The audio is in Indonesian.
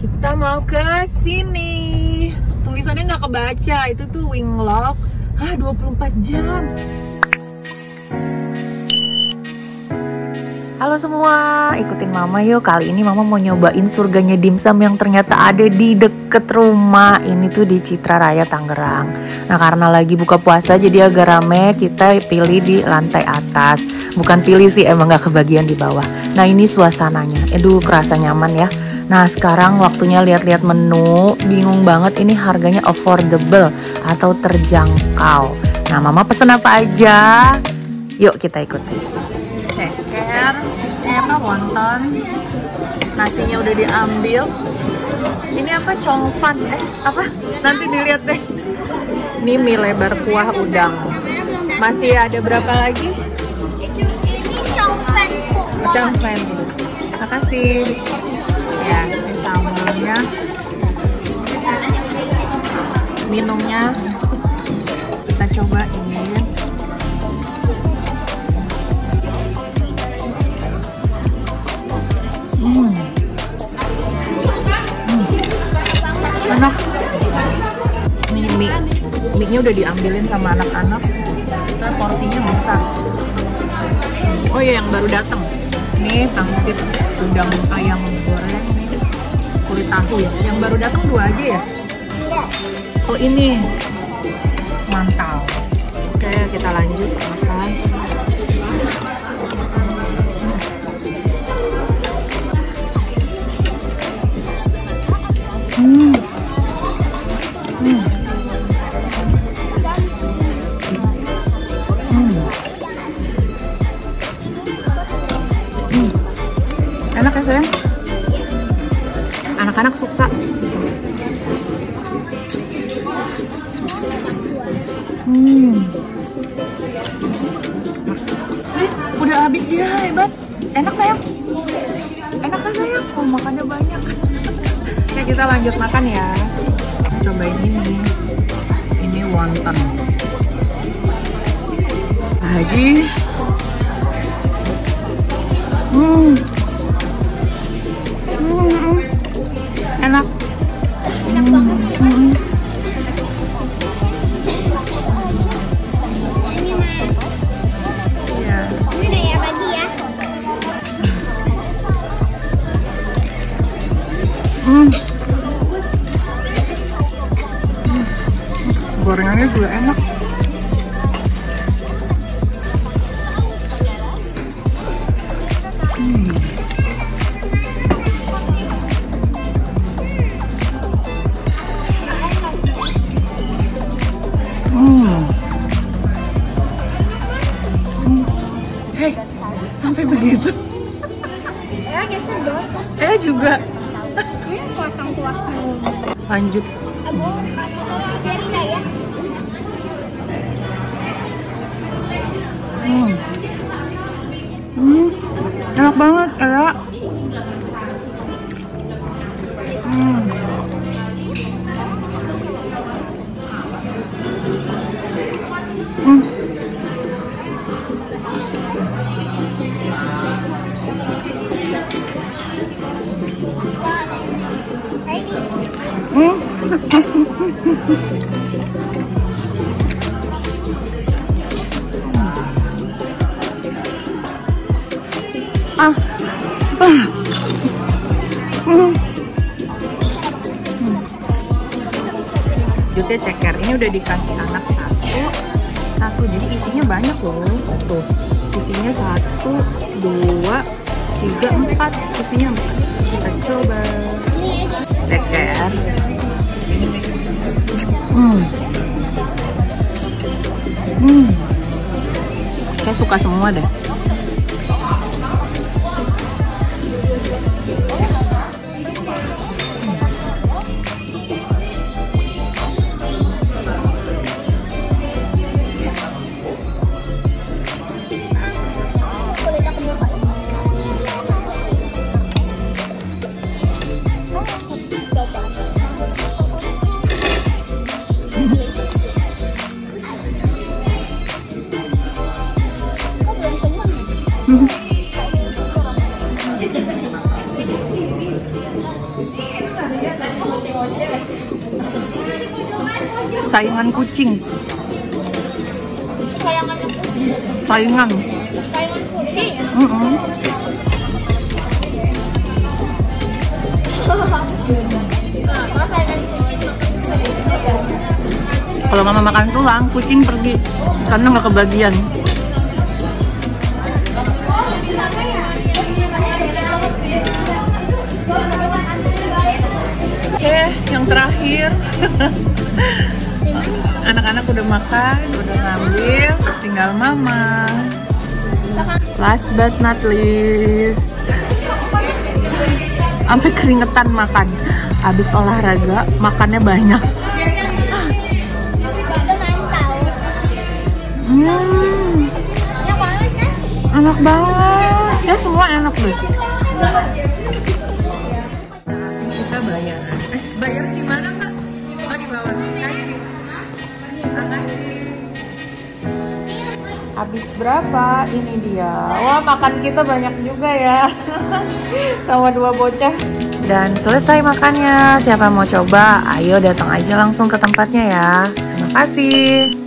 Kita mau ke sini. Tulisannya nggak kebaca. Itu tuh Winglock. Ah, 24 jam. Halo semua, ikutin mama yuk. Kali ini mama mau nyobain surganya dimsum yang ternyata ada di deket rumah. Ini tuh di Citra Raya Tangerang. Nah karena lagi buka puasa jadi agak rame, kita pilih di lantai atas. Bukan pilih sih, emang gak kebagian di bawah. Nah ini suasananya, aduh kerasa nyaman ya. Nah sekarang waktunya lihat-lihat menu, bingung banget ini harganya affordable atau terjangkau. Nah mama pesen apa aja? Yuk kita ikuti ceker, apa wonton, nasinya udah diambil. Ini apa congfan? Eh apa? Nanti dilihat deh. Ini mie lebar kuah udang. Masih ada berapa lagi? Ini congfen. Congfan. Makasih. Ya, sambalnya. Minumnya kita coba ini. Hmm. Hmm. Enak. Ini mie. Mie-nya udah diambilin sama anak-anak. Porsinya besar. Oh iya yang baru datang. Ini pangsit udang ayam goreng tahu ya. Yang baru datang dua aja ya? Oh ini mantap. Suka. Hmm. Udah habis dia hebat. Enak sayang? Enak kan sayang? Oh makannya banyak. Oke kita lanjut makan ya. Cobain ini. Ini wonton. Lagi. Gorengannya juga enak. Hmm. Hmm. Hmm. Hei, sampai begitu. Ya geser dong. Eh juga. Ini kuasang kuah. Lanjut. Hmm. Hmm. Enak banget, enak. Ah. Ah. Ceker ini udah dikasih anak satu, satu jadi isinya banyak loh. Tuh, isinya satu, dua, tiga, empat, isinya empat. Kita coba ceker. Hmm. Hmm. Kayak suka semua deh. Saingan kucing, saingan. Kalau mama makan tulang, kucing pergi karena nggak kebagian. Anak-anak udah makan, udah ngambil, tinggal mama. Last but not least. Sampai keringetan makan. Habis olahraga, makannya banyak. Hmm, kan? enak banget. Ya semua enak deh. Habis berapa? Ini dia. Wah makan kita banyak juga ya. Sama dua bocah. Dan selesai makannya. Siapa mau coba? Ayo datang aja langsung ke tempatnya ya. Terima kasih.